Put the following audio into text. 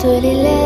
to the left.